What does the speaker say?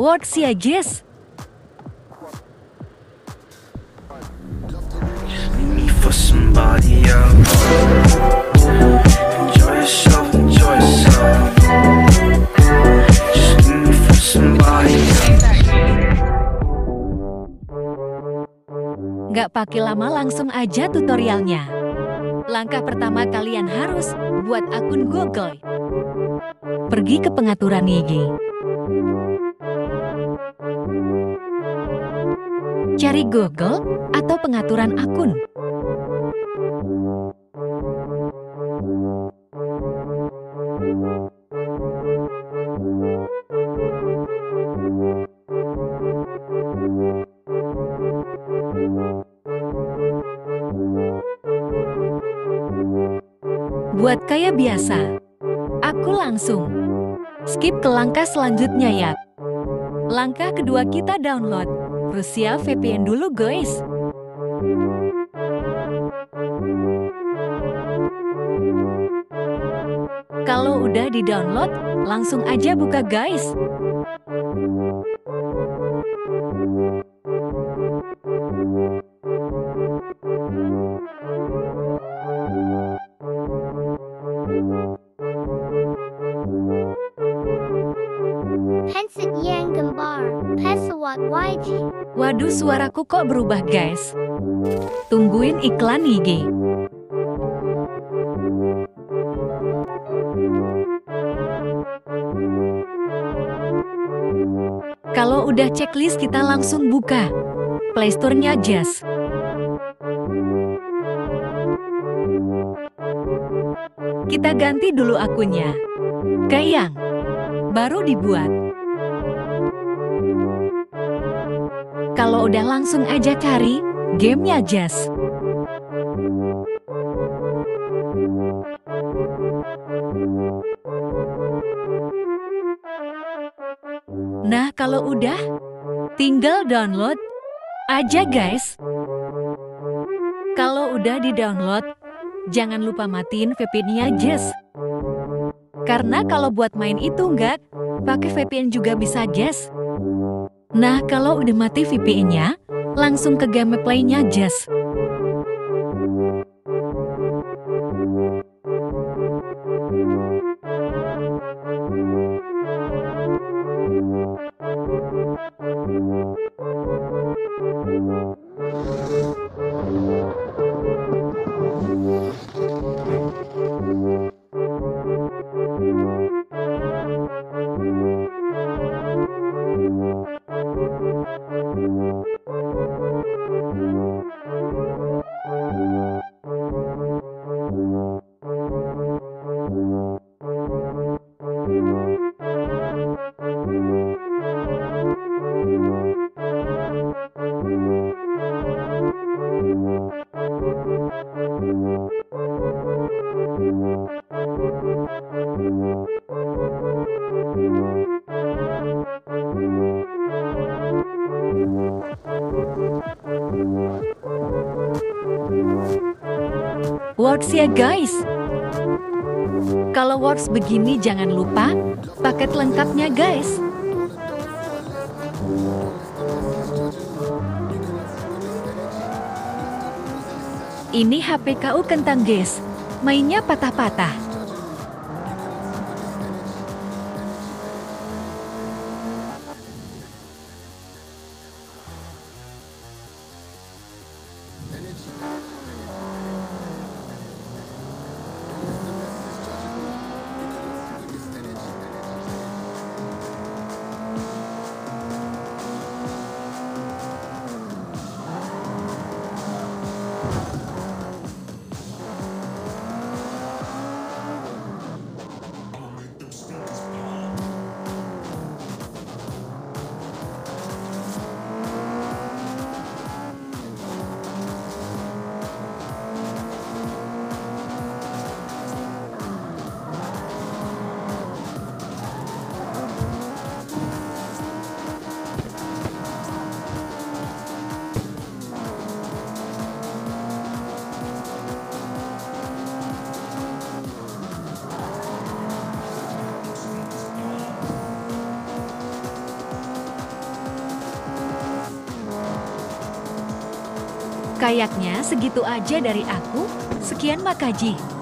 Words ya, Jess. Nggak pakai lama langsung aja tutorialnya. Langkah pertama kalian harus buat akun Google. Pergi ke pengaturan IG. Cari Google atau pengaturan akun. Buat kayak biasa, aku langsung skip ke langkah selanjutnya ya. Langkah kedua kita download Rusia VPN dulu guys. Kalau udah di-download, langsung aja buka guys. Pensit yang gembar, pesawat YG. Waduh suaraku kok berubah guys. Tungguin iklan IG. Kalau udah checklist kita langsung buka Playstore-nya Jazz. Kita ganti dulu akunnya. Ke yang baru dibuat. Kalau udah langsung aja cari gamenya Jazz. Nah kalau udah, tinggal download aja guys. Kalau udah di-download, jangan lupa matiin VPN-nya Jazz. Karena kalau buat main itu enggak, pakai VPN juga bisa Jazz. Nah, kalau udah mati VPN-nya, langsung ke gameplay-nya Jazz. Works ya guys. Kalau works begini jangan lupa paket lengkapnya guys. Ini HP KU kentang guys. Mainnya patah-patah. it's Kayaknya segitu aja dari aku. Sekian Makaji.